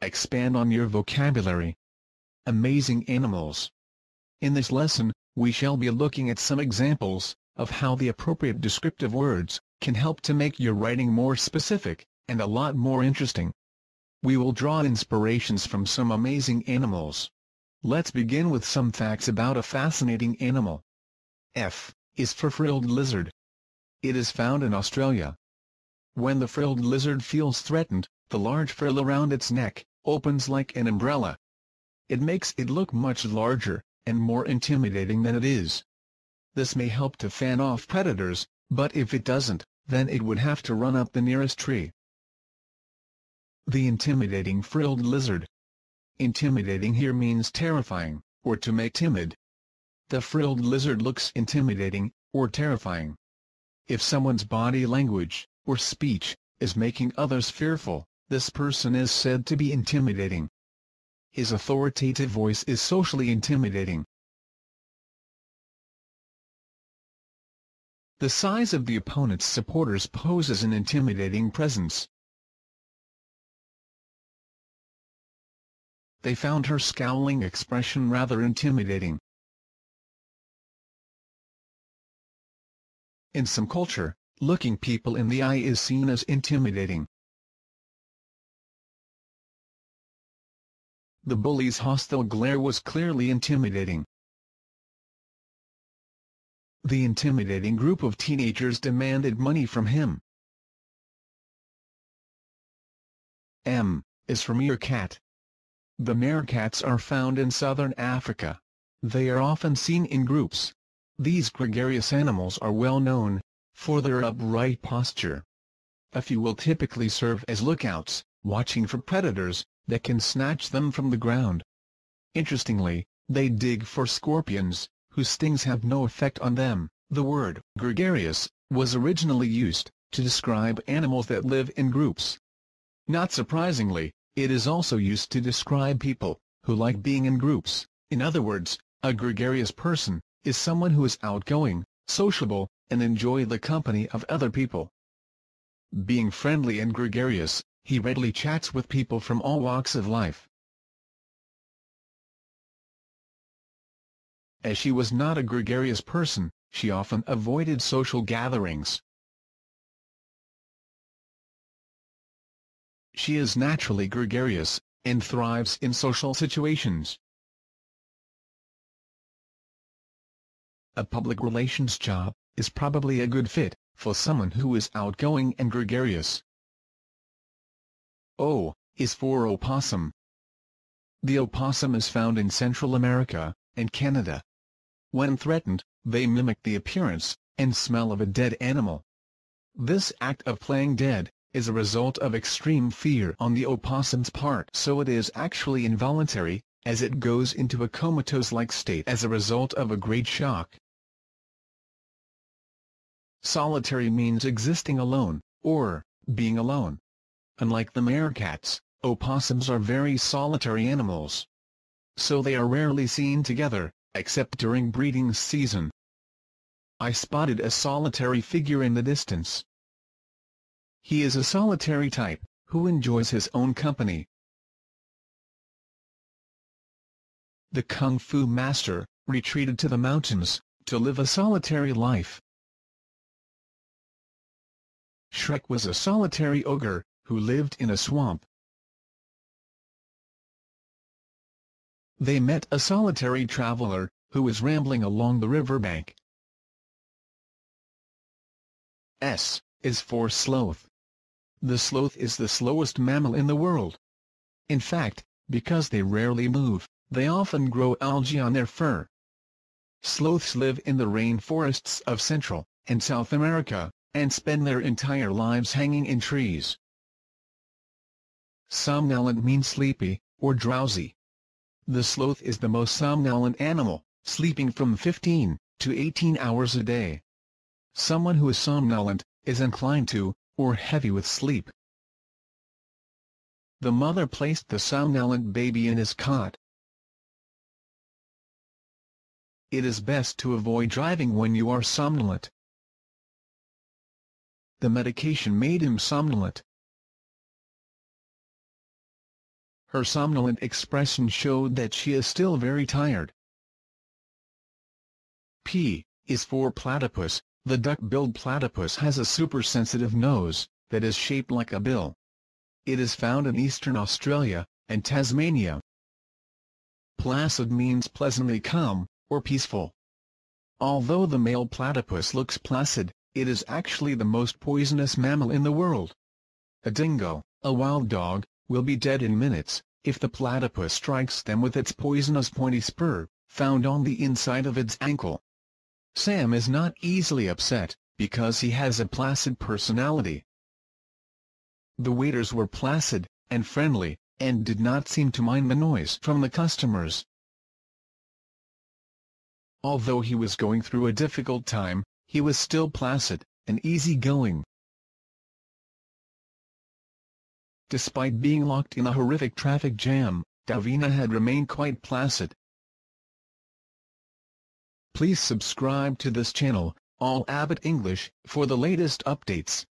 expand on your vocabulary. Amazing animals. In this lesson, we shall be looking at some examples of how the appropriate descriptive words can help to make your writing more specific and a lot more interesting. We will draw inspirations from some amazing animals. Let's begin with some facts about a fascinating animal. F is for frilled lizard. It is found in Australia. When the frilled lizard feels threatened, the large frill around its neck opens like an umbrella. It makes it look much larger and more intimidating than it is. This may help to fan off predators, but if it doesn't, then it would have to run up the nearest tree. The intimidating frilled lizard. Intimidating here means terrifying, or to make timid. The frilled lizard looks intimidating, or terrifying. If someone's body language, or speech, is making others fearful, this person is said to be intimidating. His authoritative voice is socially intimidating. The size of the opponent's supporters poses an intimidating presence. They found her scowling expression rather intimidating. In some culture, looking people in the eye is seen as intimidating. The bully's hostile glare was clearly intimidating. The intimidating group of teenagers demanded money from him. M is for meerkat. The meerkats are found in southern Africa. They are often seen in groups. These gregarious animals are well known for their upright posture. A few will typically serve as lookouts, watching for predators that can snatch them from the ground. Interestingly, they dig for scorpions, whose stings have no effect on them. The word gregarious was originally used to describe animals that live in groups. Not surprisingly, it is also used to describe people who like being in groups. In other words, a gregarious person is someone who is outgoing, sociable, and enjoy the company of other people. Being friendly and gregarious, he readily chats with people from all walks of life. As she was not a gregarious person, she often avoided social gatherings. She is naturally gregarious, and thrives in social situations. A public relations job is probably a good fit for someone who is outgoing and gregarious. O is for opossum. The opossum is found in Central America and Canada. When threatened, they mimic the appearance and smell of a dead animal. This act of playing dead is a result of extreme fear on the opossum's part so it is actually involuntary, as it goes into a comatose-like state as a result of a great shock. Solitary means existing alone, or, being alone. Unlike the meerkats, opossums are very solitary animals. So they are rarely seen together, except during breeding season. I spotted a solitary figure in the distance. He is a solitary type, who enjoys his own company. The Kung Fu Master, retreated to the mountains, to live a solitary life. Shrek was a solitary ogre, who lived in a swamp. They met a solitary traveler, who was rambling along the riverbank. S is for sloth. The sloth is the slowest mammal in the world. In fact, because they rarely move, they often grow algae on their fur. Sloths live in the rainforests of Central and South America, and spend their entire lives hanging in trees. Somnolent means sleepy, or drowsy. The sloth is the most somnolent animal, sleeping from 15 to 18 hours a day. Someone who is somnolent is inclined to, or heavy with sleep. The mother placed the somnolent baby in his cot. It is best to avoid driving when you are somnolent. The medication made him somnolent. Her somnolent expression showed that she is still very tired. P is for platypus. The duck-billed platypus has a supersensitive nose that is shaped like a bill. It is found in eastern Australia and Tasmania. Placid means pleasantly calm or peaceful. Although the male platypus looks placid, it is actually the most poisonous mammal in the world. A dingo, a wild dog, will be dead in minutes, if the platypus strikes them with its poisonous pointy spur, found on the inside of its ankle. Sam is not easily upset, because he has a placid personality. The waiters were placid, and friendly, and did not seem to mind the noise from the customers. Although he was going through a difficult time, he was still placid, and easy-going. Despite being locked in a horrific traffic jam, Davina had remained quite placid, Please subscribe to this channel, All Abbott English, for the latest updates.